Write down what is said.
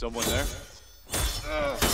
Someone there? Uh,